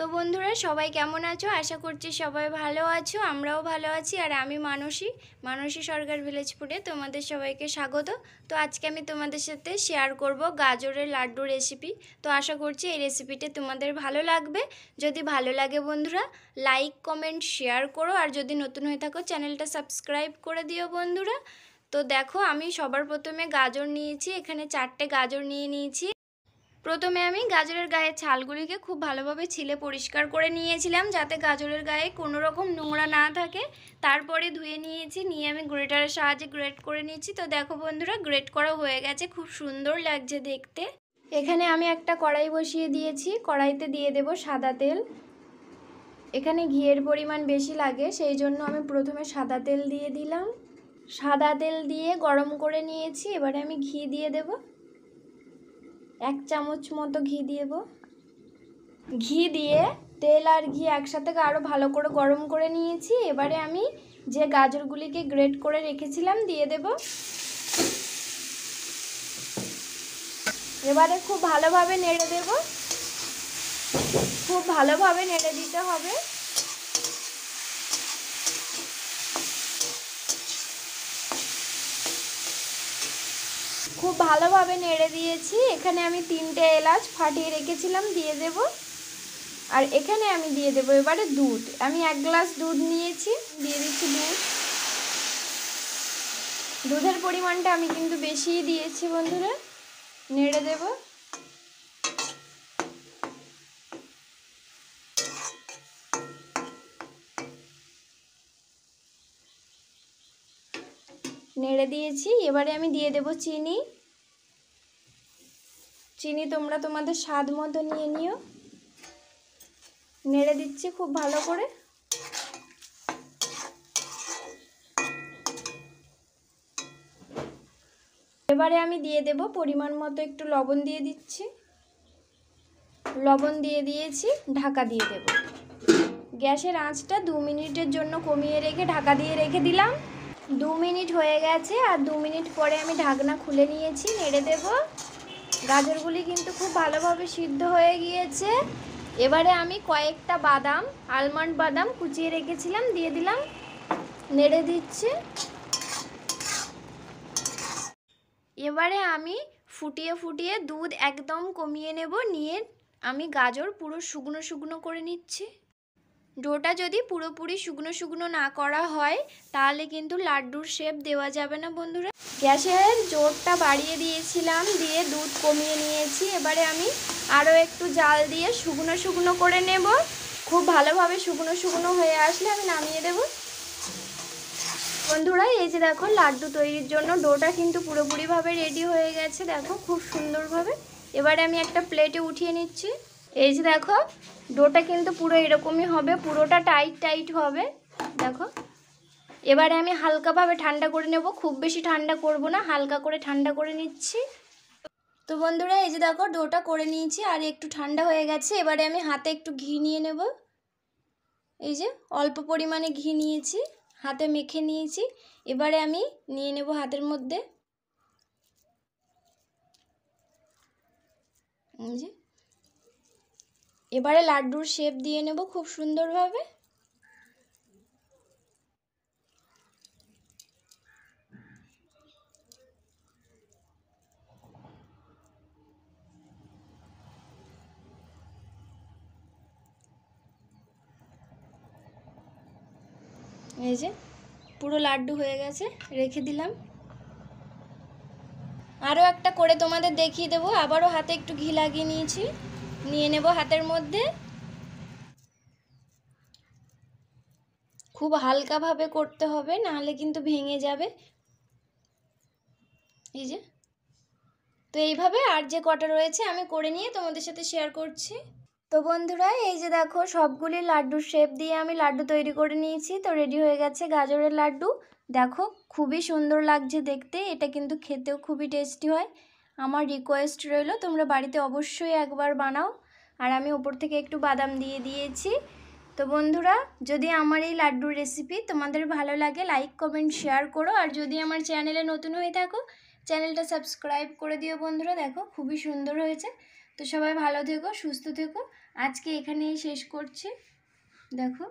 তো বন্ধুরা, সবাই কেমন আছো? আশা করছি সবাই ভালো আছো, আমরাও ভালো আছি। আর আমি মানসী মানসী সরকার ভিলেজপুরে তোমাদের সবাইকে স্বাগত। তো আজকে আমি তোমাদের সাথে শেয়ার করব গাজরের লাড্ডু রেসিপি তো আশা করছি এই রেসিপিটা তোমাদের ভালো লাগবে। যদি ভালো লাগে বন্ধুরা লাইক কমেন্ট শেয়ার করো। আর যদি নতুন হয়ে থাকো, চ্যানেলটা সাবস্ক্রাইব করে দিও বন্ধুরা। তো দেখো, আমি সবার প্রথমে গাজর নিয়েছি, এখানে চারটে গাজর নিয়ে নিয়েছি। প্রথমে আমি গাজরের গায়ে ছালগুলিকে খুব ভালোভাবে ছিলে পরিষ্কার করে নিয়েছিলাম যাতে গাজরের গায়ে কোনো রকম নোংরা না থাকে। তারপরে ধুয়ে নিয়েছি, নিয়ে আমি গ্রেটারের সাহায্যে গ্রেট করে নিয়েছি তো দেখো বন্ধুরা, গ্রেট করা হয়ে গেছে, খুব সুন্দর লাগছে দেখতে। এখানে আমি একটা কড়াই বসিয়ে দিয়েছি, কড়াইতে দিয়ে দেব সাদা তেল। এখানে ঘিয়ের পরিমাণ বেশি লাগে, সেই জন্য আমি প্রথমে সাদা তেল দিয়ে দিলাম। সাদা তেল দিয়ে গরম করে নিয়েছি, এবারে আমি ঘি দিয়ে দেবো। এক চামচ মতো ঘি দেবো। ঘি দিয়ে তেল আর ঘি একসাথে আরও ভালো করে গরম করে নিয়েছি। এবারে আমি যে গাজরগুলিকে গ্রেট করে রেখেছিলাম দিয়ে দেব। এবারে খুব ভালোভাবে নেড়ে দেব। খুব ভালোভাবে নেড়ে দিতে হবে। খুব ভালোভাবে নেড়ে দিয়েছি। এখানে আমি তিনটে এলাচ ফাটিয়ে রেখেছিলাম, দিয়ে দেব। আর এখানে আমি দিয়ে দেব এবারে দুধ। আমি এক গ্লাস দুধ নিয়েছি, দিয়ে দিচ্ছি দুধ। দুধের পরিমাণটা আমি কিন্তু বেশিই দিয়েছি বন্ধুরা। নেড়ে দেব। নেড়ে দিয়েছি, এবারে আমি দিয়ে দেব চিনি। চিনি তোমরা তোমাদের স্বাদ মতো নিয়ে নিও। নেড়ে দিচ্ছি খুব ভালো করে। এবারে আমি দিয়ে দেব পরিমাণ মতো একটু লবণ দিয়ে দিচ্ছি। লবণ দিয়ে দিয়েছি, ঢাকা দিয়ে দেব। গ্যাসের আঁচটা দু মিনিটের জন্য কমিয়ে রেখে ঢাকা দিয়ে রেখে দিলাম। দু মিনিট হয়ে গেছে আর দু মিনিট পরে আমি ঢাকনা খুলে নিয়েছি, নেড়ে দেব। গাজরগুলি কিন্তু খুব ভালোভাবে সিদ্ধ হয়ে গিয়েছে। এবারে আমি কয়েকটা বাদাম আলমন্ড বাদাম কুচিয়ে রেখেছিলাম, দিয়ে দিলাম। নেড়ে দিচ্ছি। এবারে আমি ফুটিয়ে ফুটিয়ে দুধ একদম কমিয়ে নেব, নিয়ে আমি গাজর পুরো শুকনো শুকনো করে নিচ্ছি। ডোটা যদি পুরোপুরি শুকনো শুকনো না করা হয়, তাহলে কিন্তু লাড্ডুর শেপ দেওয়া যাবে না বন্ধুরা। গ্যাসের জোরটা বাড়িয়ে দিয়েছিলাম, দিয়ে দুধ কমিয়ে নিয়েছি। এবারে আমি আরও একটু জাল দিয়ে শুকনো শুকনো করে নেব। খুব ভালোভাবে শুকনো শুকনো হয়ে আসলে আমি নামিয়ে দেব। বন্ধুরা, এই যে দেখো, লাড্ডু তৈরির জন্য ডোটা কিন্তু পুরোপুরিভাবে রেডি হয়ে গেছে। দেখো, খুব সুন্দরভাবে। এবারে আমি একটা প্লেটে উঠিয়ে নিচ্ছি। এই যে দেখো, ডোটা কিন্তু পুরো এরকমই হবে, পুরোটা টাইট টাইট হবে। দেখো, এবারে আমি হালকাভাবে ঠান্ডা করে নেব, খুব বেশি ঠান্ডা করব না, হালকা করে ঠান্ডা করে নিচ্ছি। তো বন্ধুরা, এই যে দেখো, ডোটা করে নিয়েছি, আর একটু ঠান্ডা হয়ে গেছে, এবারে আমি হাতে একটু ঘি নিয়ে নেব। এই যে, অল্প পরিমাণে ঘি নিয়েছি, হাতে মেখে নিয়েছি, এবারে আমি নিয়ে নেব হাতের মধ্যে। এই যে এবারে লাড্ডুর শেপ দিয়ে নেব খুব সুন্দরভাবে। এই যে, পুরো লাড্ডু হয়ে গেছে, রেখে দিলাম। আরও একটা করে তোমাদের দেখিয়ে দেবো, আবারও হাতে একটু ঘি লাগিয়ে নিয়েছি। নিয়ে নেব হাতের মধ্যে। খুব হালকাভাবে করতে হবে, নাহলে কিন্তু ভেঙে যাবে। এই যে। তো এইভাবে আর যে কটা রয়েছে আমি করে নিয়ে তোমাদের সাথে শেয়ার করছি। তো বন্ধুরা, এই যে দেখো, সবগুলি লাড্ডুর শেপ দিয়ে আমি লাড্ডু তৈরি করে নিয়েছি। তো রেডি হয়ে গেছে গাজরের লাড্ডু। দেখো, খুবই সুন্দর লাগছে দেখতে। এটা কিন্তু খেতেও খুবই টেস্টি হয়। আমার রিকোয়েস্ট রইল, তোমরা বাড়িতে অবশ্যই একবার বানাও। আর আমি ওপর থেকে একটু বাদাম দিয়ে দিয়েছি। তো বন্ধুরা, যদি আমার এই লাড্ডুর রেসিপি তোমাদের ভালো লাগে লাইক কমেন্ট শেয়ার করো। আর যদি আমার চ্যানেলে নতুন হয়ে থাকো চ্যানেলটা সাবস্ক্রাইব করে দিও বন্ধুরা। দেখো, খুবই সুন্দর হয়েছে। তো সবাই ভালো থেকো, সুস্থ থেকো। আজকে এখানেই শেষ করছি। দেখো।